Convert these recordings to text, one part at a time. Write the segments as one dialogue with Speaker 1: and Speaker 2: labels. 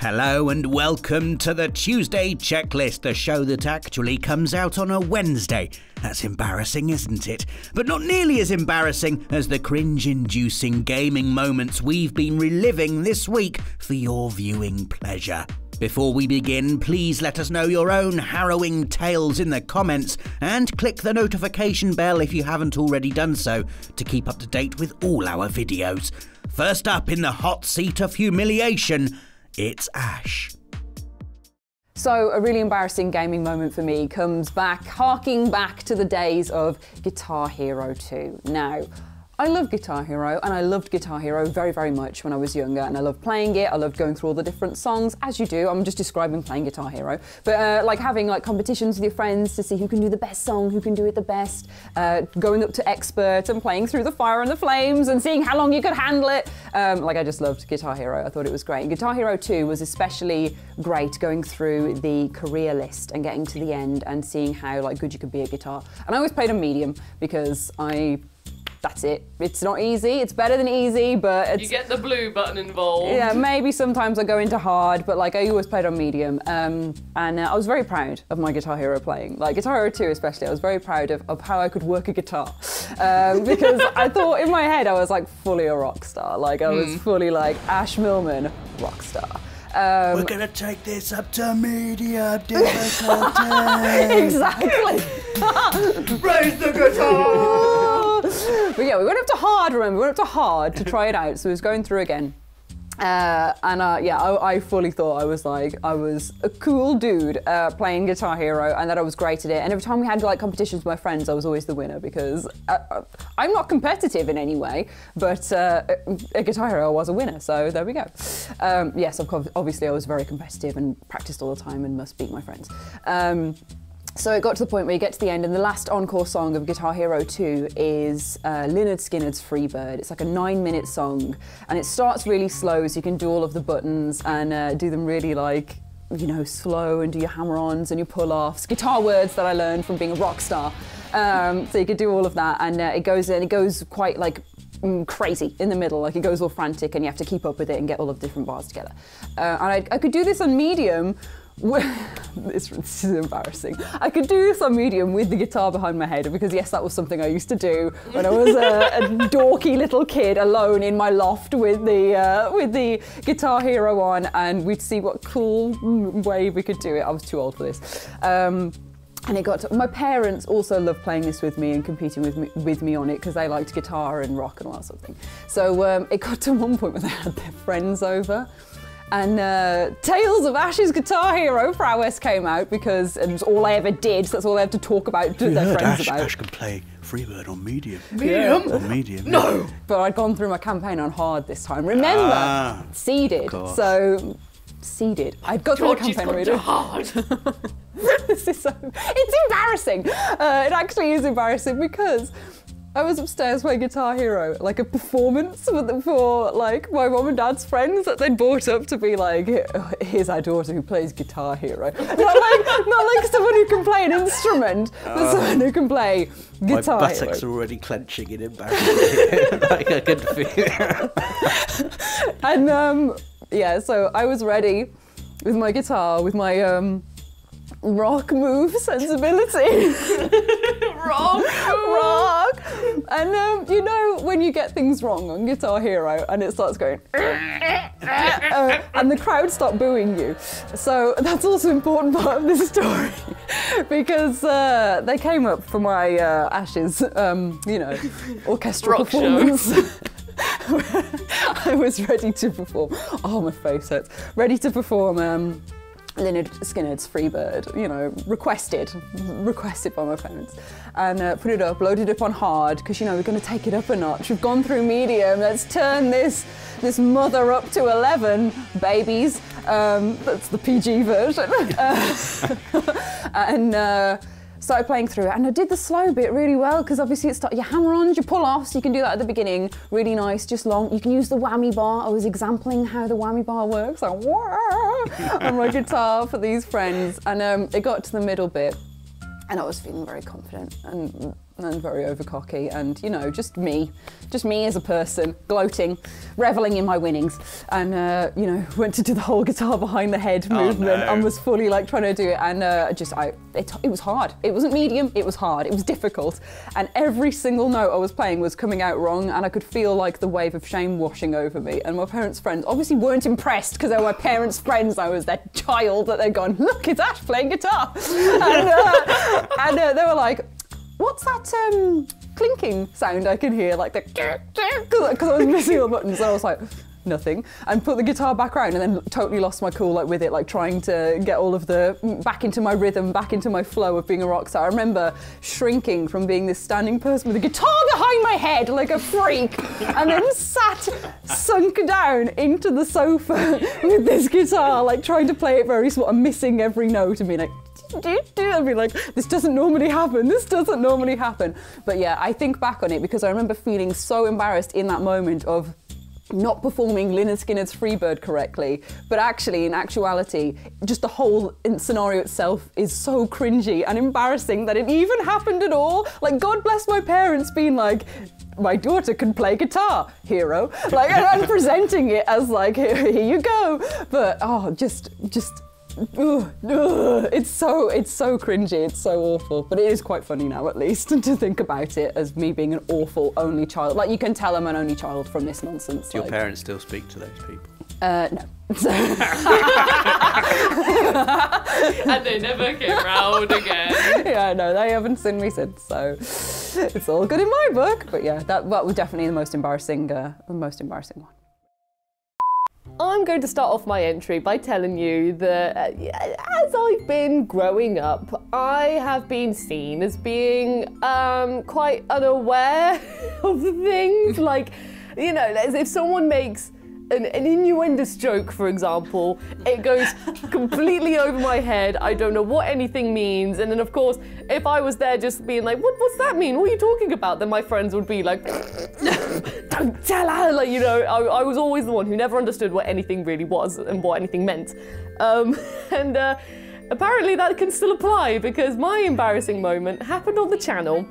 Speaker 1: Hello and welcome to the Tuesday Checklist, the show that actually comes out on a Wednesday. That's embarrassing, isn't it? But not nearly as embarrassing as the cringe inducing gaming moments we've been reliving this week for your viewing pleasure. Before we begin, please let us know your own harrowing tales in the comments and click the notification bell if you haven't already done so to keep up to date with all our videos. First up in the hot seat of humiliation, it's Ash.
Speaker 2: So a really embarrassing gaming moment for me comes back, harking back to the days of Guitar Hero 2. Now, I love Guitar Hero and I loved Guitar Hero very, very much when I was younger and I loved playing it. I loved going through all the different songs, as you do. I'm just describing playing Guitar Hero. But uh, like having like competitions with your friends to see who can do the best song, who can do it the best, uh, going up to expert and playing through the fire and the flames and seeing how long you could handle it. Um, like I just loved Guitar Hero. I thought it was great. Guitar Hero 2 was especially great going through the career list and getting to the end and seeing how like good you could be at guitar. And I always played on medium because I that's it. It's not easy. It's better than easy, but
Speaker 3: you get the blue button involved.
Speaker 2: Yeah, maybe sometimes I go into hard, but like I always played on medium. Um, and uh, I was very proud of my Guitar Hero playing. Like Guitar Hero 2 especially, I was very proud of, of how I could work a guitar. Um, because I thought in my head I was like fully a rock star. Like I was mm. fully like Ash Millman, rock star.
Speaker 1: Um, We're gonna take this up to medium difficulty.
Speaker 2: exactly.
Speaker 1: Raise the guitar.
Speaker 2: but yeah, we went up to hard. Remember, we went up to hard to try it out. So it was going through again. Uh, and uh, yeah, I, I, fully thought I was like, I was a cool dude uh, playing Guitar Hero and that I was great at it. And every time we had like competitions with my friends, I was always the winner because I, uh, am uh, not competitive in any way, but uh, a Guitar Hero was a winner. So there we go. Um, yes, obviously I was very competitive and practiced all the time and must beat my friends. Um, so it got to the point where you get to the end, and the last encore song of Guitar Hero 2 is uh, Lynyrd Skynyrd's Freebird. It's like a nine minute song, and it starts really slow, so you can do all of the buttons and uh, do them really like, you know, slow and do your hammer ons and your pull offs. Guitar words that I learned from being a rock star. Um, so you could do all of that, and uh, it goes and it goes quite like mm, crazy in the middle, like it goes all frantic, and you have to keep up with it and get all of the different bars together. Uh, and I, I could do this on medium this, this, is embarrassing. I could do some medium with the guitar behind my head because yes, that was something I used to do when I was a, a dorky little kid alone in my loft with the uh, with the Guitar Hero on, and we'd see what cool way we could do it. I was too old for this. Um, and it got to, my parents also loved playing this with me and competing with me, with me on it because they liked guitar and rock and all that sort of thing. So um, it got to one point where they had their friends over and uh, Tales of Ash's Guitar Hero prowess came out because it was all I ever did, so that's all I had to talk about to their friends
Speaker 1: Ash,
Speaker 2: about.
Speaker 1: Ash can play Freebird on medium.
Speaker 3: Medium?
Speaker 1: Yeah. On medium.
Speaker 3: No!
Speaker 2: But I'd gone through my campaign on hard this time. Remember, ah, seeded. So, seeded. I'd got through the campaign
Speaker 3: already. hard.
Speaker 2: this is so, it's embarrassing. Uh, it actually is embarrassing because I was upstairs playing Guitar Hero, like a performance for, the, for like my mom and dad's friends that they'd brought up to be like, here's our daughter who plays Guitar Hero. not like not like someone who can play an instrument, but uh, someone who can play Guitar
Speaker 1: My buttocks
Speaker 2: Hero.
Speaker 1: are already clenching in embarrassment. like I could feel.
Speaker 2: and um, yeah, so I was ready with my guitar, with my um, rock move sensibility.
Speaker 3: rock,
Speaker 2: rock. And um, you know when you get things wrong on Guitar Hero and it starts going, uh, and the crowd stop booing you. So that's also an important part of this story because uh, they came up for my uh, Ashes, um, you know, orchestral
Speaker 3: rock
Speaker 2: performance. I was ready to perform. Oh, my face hurts. Ready to perform. Um, Lynyrd Skynyrd's Freebird, you know, requested, requested by my parents, and uh, put it up, loaded up on hard, because you know we're going to take it up a notch. We've gone through medium. Let's turn this this mother up to 11, babies. Um, that's the PG version. uh, and. Uh, started playing through it. And I did the slow bit really well because obviously it's your hammer-ons, your pull-offs, you can do that at the beginning, really nice, just long. You can use the whammy bar. I was exempling how the whammy bar works. Like, on my guitar for these friends. And um, it got to the middle bit and I was feeling very confident. And and very overcocky, and you know, just me, just me as a person, gloating, reveling in my winnings, and uh, you know, went to do the whole guitar behind the head
Speaker 1: Oh,
Speaker 2: movement
Speaker 1: no.
Speaker 2: and was fully like trying to do it, and uh, just I, it, it was hard. It wasn't medium, it was hard. It was difficult, and every single note I was playing was coming out wrong, and I could feel like the wave of shame washing over me. And my parents' friends obviously weren't impressed because they were my parents' friends. I was their child that they'd gone, look, it's Ash playing guitar, and, uh, and uh, they were like what's that um, clinking sound I can hear? Like the because I was missing all the buttons. And I was like, nothing. And put the guitar back around and then totally lost my cool like with it, like trying to get all of the back into my rhythm, back into my flow of being a rock star. I remember shrinking from being this standing person with a guitar behind my head like a freak, and then sat sunk down into the sofa with this guitar, like trying to play it very small and missing every note and being like I'd be like, this doesn't normally happen. This doesn't normally happen. But yeah, I think back on it because I remember feeling so embarrassed in that moment of not performing Lynyrd Skynyrd's Freebird correctly, but actually, in actuality, just the whole scenario itself is so cringy and embarrassing that it even happened at all. Like, God bless my parents being like, my daughter can play guitar, hero. Like, and, presenting it as like, here, here you go. But oh, just, just it's so it's so cringy it's so awful. But it is quite funny now at least to think about it as me being an awful only child. Like you can tell i'm an only child from this nonsense
Speaker 1: Do your
Speaker 2: like,
Speaker 1: parents still speak to those people?
Speaker 2: uh, no.
Speaker 3: And they never came round again.
Speaker 2: yeah no they haven't seen me since so it's all good in my book. But yeah that, that was definitely the most embarrassing uh, the most embarrassing one
Speaker 4: I'm going to start off my entry by telling you that uh, as I've been growing up, I have been seen as being um, quite unaware of things. Like, you know, if someone makes an, an innuendous joke, for example, it goes completely over my head. I don't know what anything means. And then, of course, if I was there just being like, what, what's that mean? What are you talking about? Then my friends would be like, don't tell her. Like, you know, I, I was always the one who never understood what anything really was and what anything meant. Um, and uh, apparently that can still apply because my embarrassing moment happened on the channel.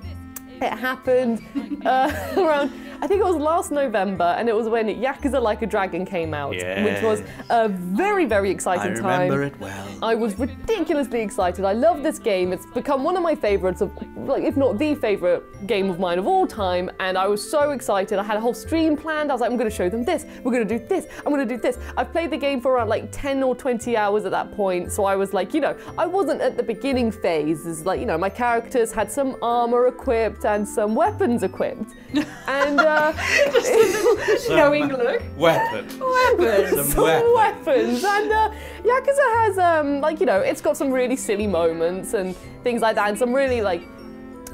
Speaker 4: It happened uh, around, I think it was last November, and it was when Yakuza Like a Dragon came out, which was a very, very exciting time.
Speaker 1: I remember it well.
Speaker 4: I was ridiculously excited. I love this game. It's become one of my favorites of like if not the favorite game of mine of all time and I was so excited. I had a whole stream planned. I was like I'm going to show them this. We're going to do this. I'm going to do this. I've played the game for around like 10 or 20 hours at that point. So I was like, you know, I wasn't at the beginning phase. It's like, you know, my characters had some armor equipped and some weapons equipped. And uh
Speaker 3: Knowing look.
Speaker 1: Weapon.
Speaker 4: weapons,
Speaker 1: Some weapons.
Speaker 4: weapons. And uh, Yakuza has, um, like, you know, it's got some really silly moments and things like that, and some really like,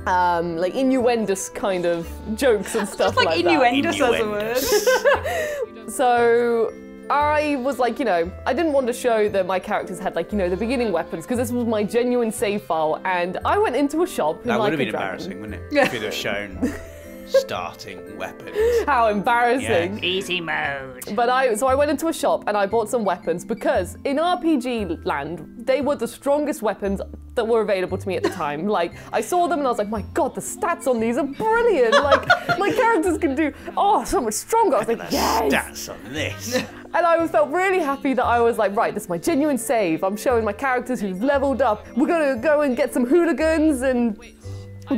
Speaker 4: um, like innuendous kind of jokes and stuff
Speaker 3: Like,
Speaker 4: like,
Speaker 3: innuendous as a
Speaker 1: Innuendous.
Speaker 3: word.
Speaker 4: So. I was like, you know, I didn't want to show that my characters had like, you know, the beginning weapons because this was my genuine save file, and I went into a shop. in
Speaker 1: That
Speaker 4: like
Speaker 1: would have been
Speaker 4: dragon.
Speaker 1: embarrassing, wouldn't it? If you'd have shown starting weapons.
Speaker 4: How embarrassing!
Speaker 1: Yeah.
Speaker 5: Easy mode.
Speaker 4: But I so I went into a shop and I bought some weapons because in RPG land they were the strongest weapons that were available to me at the time. Like I saw them and I was like, my god, the stats on these are brilliant. Like my characters can do oh so much stronger. I was like, yes.
Speaker 1: stats on this.
Speaker 4: And I felt really happy that I was like, right, this is my genuine save. I'm showing my characters who've leveled up. We're gonna go and get some hooligans and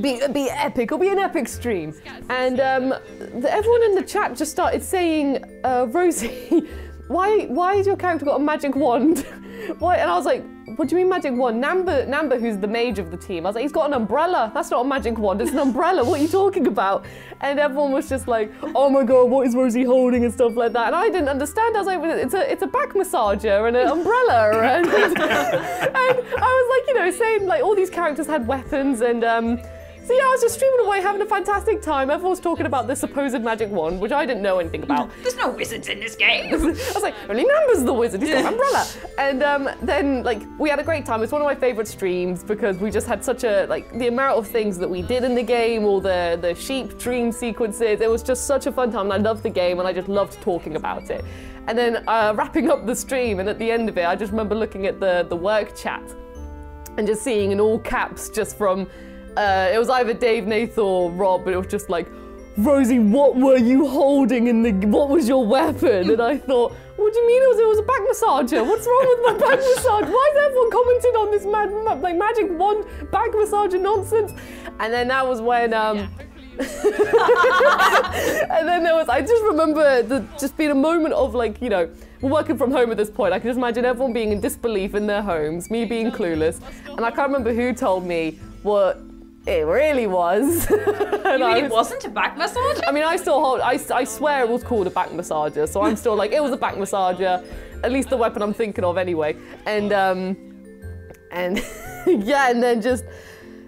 Speaker 4: be, be epic. It'll be an epic stream. And um, the, everyone in the chat just started saying, uh, Rosie, why why has your character got a magic wand? why? And I was like, what do you mean magic wand? Nanba, Nanba, who's the mage of the team, I was like, he's got an umbrella. That's not a magic wand. It's an umbrella. What are you talking about? And everyone was just like, oh my god, what is Rosie holding and stuff like that. And I didn't understand. I was like, it's a it's a back massager and an umbrella. And, and I was like, you know, saying like all these characters had weapons and. Um, so yeah, I was just streaming away, having a fantastic time. Everyone was talking about the supposed magic wand, which I didn't know anything about.
Speaker 5: There's no wizards in this game.
Speaker 4: I was like, only Nanba's the wizard, he's got an umbrella. And um, then, like, we had a great time. It's one of my favorite streams because we just had such a, like, the amount of things that we did in the game, all the, the sheep dream sequences. It was just such a fun time, and I loved the game, and I just loved talking about it. And then uh, wrapping up the stream, and at the end of it, I just remember looking at the, the work chat and just seeing in all caps just from uh, it was either Dave, Nath, or Rob, but it was just like, Rosie, what were you holding in the? What was your weapon? And I thought, what do you mean it was? It was a back massager. What's wrong with my back massage? Why is everyone commenting on this mad, ma- like magic wand back massager nonsense? And then that was when. Um, and then there was, I just remember the, just being a moment of like, you know, we're working from home at this point. I can just imagine everyone being in disbelief in their homes, me being clueless. And I can't remember who told me what it really was.
Speaker 5: You mean it wasn't a back massage?
Speaker 4: I mean, I still hold, I, I swear it was called a back massager. So I'm still like, it was a back massager. At least the weapon I'm thinking of anyway. And, um, and yeah, and then just,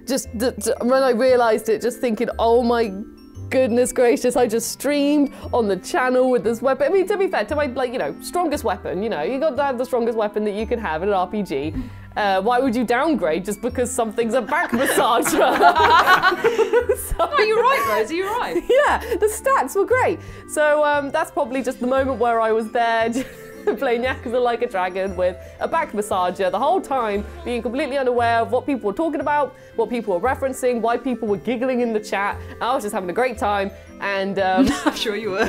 Speaker 4: just when I realised it, just thinking, oh my goodness gracious, I just streamed on the channel with this weapon. I mean, to be fair, to my like you know strongest weapon, you know, you got to have the strongest weapon that you can have in an RPG. Uh, why would you downgrade just because something's a back massager?
Speaker 5: No, you're right, Rosie, you're right.
Speaker 4: yeah, the stats were great. So um, that's probably just the moment where I was there playing Yakuza Like a Dragon with a back massager the whole time, being completely unaware of what people were talking about, what people were referencing, why people were giggling in the chat. I was just having a great time. And um,
Speaker 5: I'm sure you were.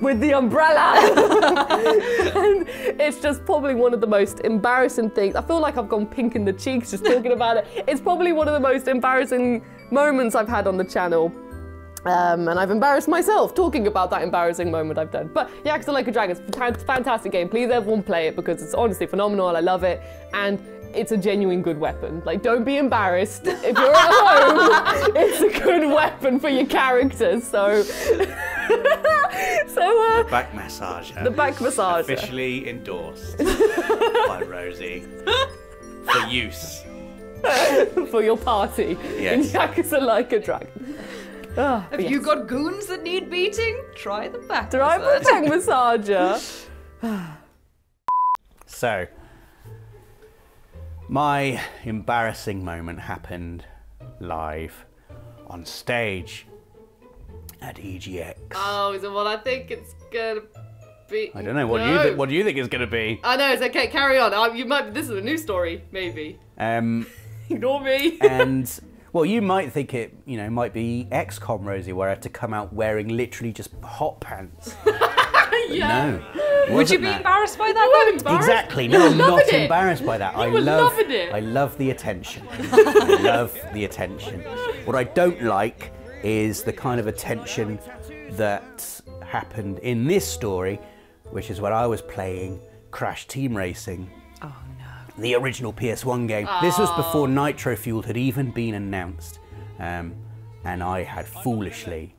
Speaker 4: with the umbrella. and it's just probably one of the most embarrassing things. I feel like I've gone pink in the cheeks just talking about it. It's probably one of the most embarrassing moments I've had on the channel. Um, and I've embarrassed myself talking about that embarrassing moment I've done. But Yakuza Like a Dragon is a fantastic game. Please, everyone, play it because it's honestly phenomenal. I love it. And it's a genuine good weapon. Like, don't be embarrassed. If you're at home, it's a good weapon for your characters. So, so uh,
Speaker 1: Back massager.
Speaker 4: the back massager.
Speaker 1: Officially endorsed by Rosie for use.
Speaker 4: for your party in
Speaker 1: Yes.
Speaker 4: Yakuza Like a Dragon. Ah,
Speaker 5: Have
Speaker 4: yes.
Speaker 5: you got goons that need beating? Try the back
Speaker 4: Drive
Speaker 5: massage.
Speaker 4: the back massager.
Speaker 1: So, my embarrassing moment happened live on stage at EGX.
Speaker 4: Oh, is it what I think it's gonna be?
Speaker 1: I don't know. What do you th- What do you think it's going to be?
Speaker 4: I know. It's okay. Carry on. Uh, you might. This is a new story. Maybe.
Speaker 1: Um,
Speaker 4: Ignore me.
Speaker 1: and well, you might think it, you know, might be XCOM Rosie, where I had to come out wearing literally just hot pants.
Speaker 4: yeah.
Speaker 1: No,
Speaker 5: Would you be
Speaker 1: that.
Speaker 5: embarrassed by
Speaker 4: You
Speaker 5: that
Speaker 4: weren't embarrassed.
Speaker 1: Exactly. No, I'm not
Speaker 4: it.
Speaker 1: embarrassed by that. I
Speaker 4: were
Speaker 1: love.
Speaker 4: loving it.
Speaker 1: I love the attention. I love the attention. What I don't like is the kind of attention that happened in this story, which is when I was playing Crash Team Racing.
Speaker 5: Oh no.
Speaker 1: the original PS1 game. This was before Nitro Fueled had even been announced. Um, and I had foolishly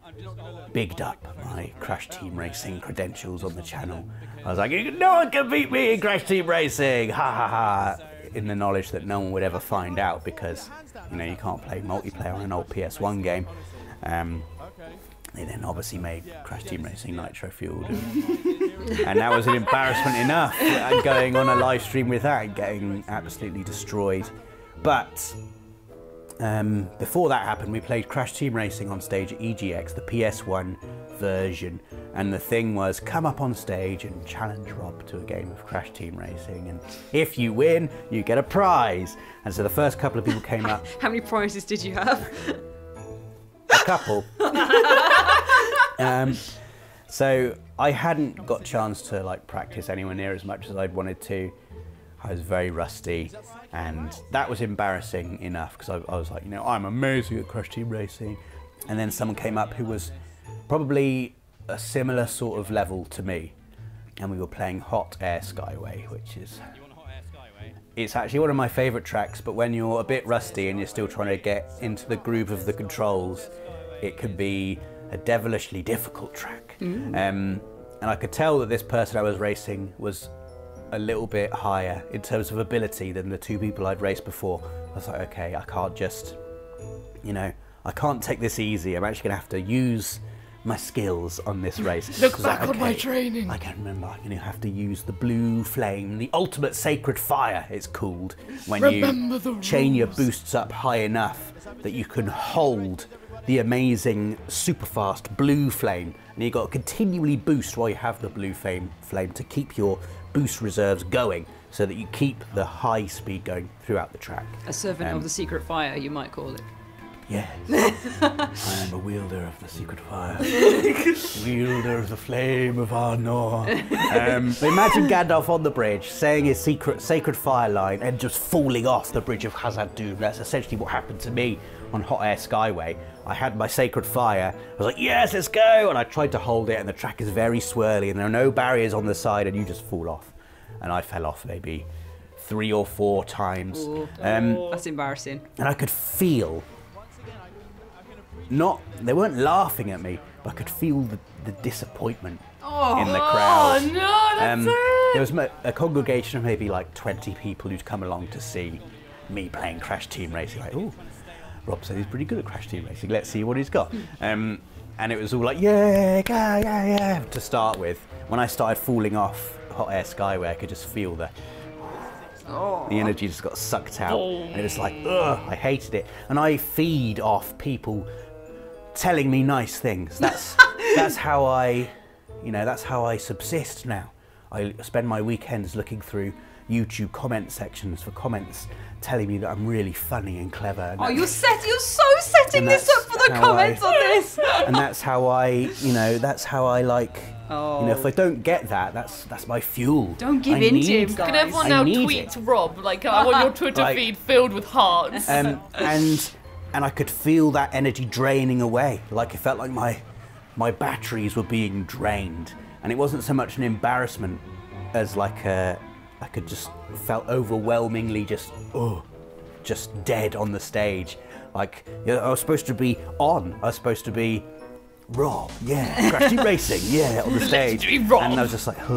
Speaker 1: bigged up my Crash Team Racing credentials on the channel. I was like, no one can beat me in Crash Team Racing! Ha ha ha! In the knowledge that no one would ever find out because, you know, you can't play multiplayer on an old PS1 game. Um, they then obviously made Crash Team Racing Nitro Fueled. And, and that was an embarrassment enough uh, going on a live stream with that and getting absolutely destroyed. But um, before that happened, we played Crash Team Racing on stage at EGX, the PS1 version. And the thing was come up on stage and challenge Rob to a game of Crash Team Racing. And if you win, you get a prize. And so the first couple of people came up,
Speaker 5: How many prizes did you have?
Speaker 1: a couple. um, so I hadn't got chance to like practice anywhere near as much as I'd wanted to. I was very rusty, and that was embarrassing enough because I, I was like, you know, I'm amazing at Crash Team Racing, and then someone came up who was probably a similar sort of level to me, and we were playing Hot Air Skyway, which is You want hot air Skyway? it's actually one of my favourite tracks, but when you're a bit rusty and you're still trying to get into the groove of the controls, it can be a devilishly difficult track. Um, and I could tell that this person I was racing was a little bit higher in terms of ability than the two people I'd raced before. I was like, okay, I can't just, you know, I can't take this easy. I'm actually going to have to use my skills on this race.
Speaker 3: Look
Speaker 1: was like,
Speaker 3: back on my training.
Speaker 1: I can remember I'm going to have to use the blue flame, the ultimate sacred fire, it's called, when
Speaker 3: Remember
Speaker 1: you chain your boosts up high enough that you can hold the amazing super fast blue flame. And you've got to continually boost while you have the blue flame, flame to keep your boost reserves going so that you keep the high speed going throughout the track.
Speaker 5: A servant
Speaker 1: Um,
Speaker 5: of the secret fire, you might call it.
Speaker 1: Yes. I am a wielder of the secret fire. wielder of the flame of Anor. Um, imagine Gandalf on the bridge saying his secret sacred fire line and just falling off the bridge of Khazad-dûm. That's essentially what happened to me on Hot Air Skyway. I had my sacred fire. I was like, yes, let's go. And I tried to hold it, and the track is very swirly, and there are no barriers on the side, and you just fall off. And I fell off maybe three or four times. Um,
Speaker 5: That's embarrassing.
Speaker 1: and I could feel not they weren't laughing at me, but I could feel the, the disappointment in the crowd.
Speaker 3: Oh no, that's
Speaker 1: Um,
Speaker 3: it.
Speaker 1: there was a congregation of maybe like 20 people who'd come along to see me playing Crash Team Racing. Like, oh, Rob said he's pretty good at Crash Team Racing. Let's see what he's got. Um, and it was all like, yeah, yeah, yeah, yeah, to start with. When I started falling off Hot Air Skyway, I could just feel the the energy just got sucked out, and it was like, ugh, I hated it. And I feed off people telling me nice things. That's that's how I, you know, that's how I subsist now. I spend my weekends looking through YouTube comment sections for comments telling me that I'm really funny and clever. and
Speaker 5: Oh, you're set. You're so setting this up for the comments
Speaker 1: I-
Speaker 5: on this.
Speaker 1: and that's how I, you know, that's how I like. You know, if I don't get that, that's that's my fuel.
Speaker 5: Don't give
Speaker 1: I
Speaker 5: in to him,
Speaker 1: that.
Speaker 3: Can everyone
Speaker 1: I
Speaker 3: now tweet
Speaker 1: it.
Speaker 3: Rob? Like, I want your Twitter
Speaker 1: Like-
Speaker 3: feed filled with hearts.
Speaker 1: um, and and I could feel that energy draining away. Like it felt like my my batteries were being drained, and it wasn't so much an embarrassment as like a I could just felt overwhelmingly just oh just dead on the stage. Like you know, I was supposed to be on. I was supposed to be. Rob, yeah, Crash Team Racing, yeah, on the stage, and I was just like,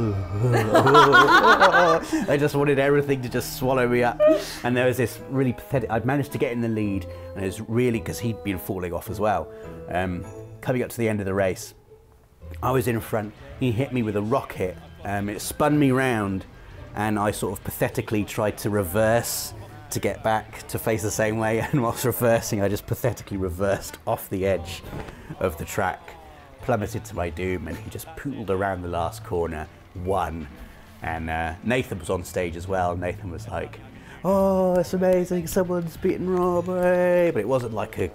Speaker 1: I just wanted everything to just swallow me up. And there was this really pathetic. I'd managed to get in the lead, and it was really because he'd been falling off as well. Um, coming up to the end of the race, I was in front. He hit me with a rocket. Um, it spun me round, and I sort of pathetically tried to reverse to get back to face the same way. And whilst reversing, I just pathetically reversed off the edge of the track, plummeted to my doom, and he just pooled around the last corner, won. And uh, Nathan was on stage as well. Nathan was like, "Oh, it's amazing! Someone's beaten Rob!" hooray." But it wasn't like a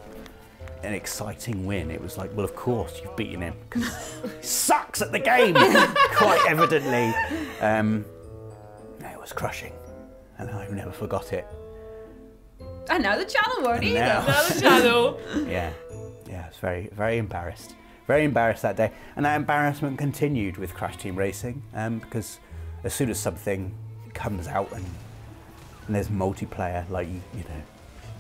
Speaker 1: an exciting win. It was like, well, of course you've beaten him because he sucks at the game, quite evidently. Um, was crushing, and I've never forgot it.
Speaker 5: And now the channel won't either.
Speaker 1: now-
Speaker 3: Another channel.
Speaker 1: Yeah, yeah, I was very, very embarrassed. Very embarrassed that day, and that embarrassment continued with Crash Team Racing um, because as soon as something comes out and, and there's multiplayer, like you, you know,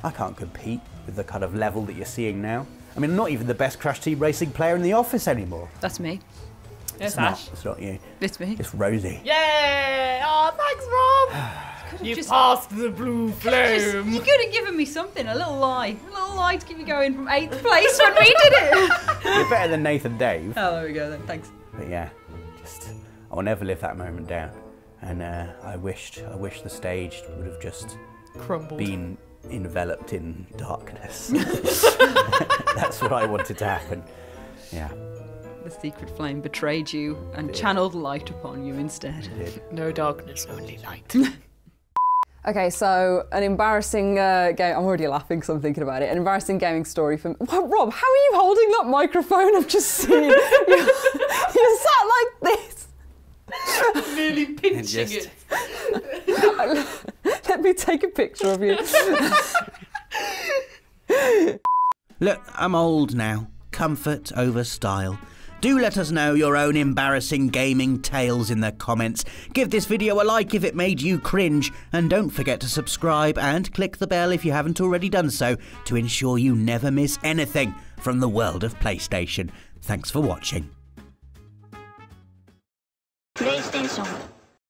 Speaker 1: I can't compete with the kind of level that you're seeing now. I mean, I'm not even the best Crash Team Racing player in the office anymore.
Speaker 5: That's me.
Speaker 3: Yes,
Speaker 1: It's not.
Speaker 3: Ash.
Speaker 1: It's not you.
Speaker 5: It's me.
Speaker 1: It's Rosie.
Speaker 3: Yay! Oh, thanks, Rob. you
Speaker 5: just-
Speaker 3: passed the blue
Speaker 5: Just-
Speaker 3: flame.
Speaker 5: you could have given me something, a little lie. A little lie to keep me going from eighth place when we did it.
Speaker 1: You're better than Nathan Dave.
Speaker 5: oh, there we go then. Thanks.
Speaker 1: But yeah, just I will never live that moment down. And uh, I wished, I wish the stage would have just
Speaker 3: Crumbled.
Speaker 1: been enveloped in darkness. That's what I wanted to happen. Yeah,
Speaker 5: The secret flame betrayed you and channeled light upon you instead.
Speaker 3: No darkness, only light.
Speaker 2: Okay, so an embarrassing uh, game. I'm already laughing because I'm thinking about it. An embarrassing gaming story from Wow, Rob. How are you holding that microphone? I've just seen. you're, you're sat like this.
Speaker 3: Nearly pinching
Speaker 1: just-
Speaker 3: it.
Speaker 2: Let me take a picture of you.
Speaker 1: Look, I'm old now. Comfort over style. Do let us know your own embarrassing gaming tales in the comments. Give this video a like if it made you cringe, and don't forget to subscribe and click the bell if you haven't already done so to ensure you never miss anything from the world of PlayStation. Thanks for watching.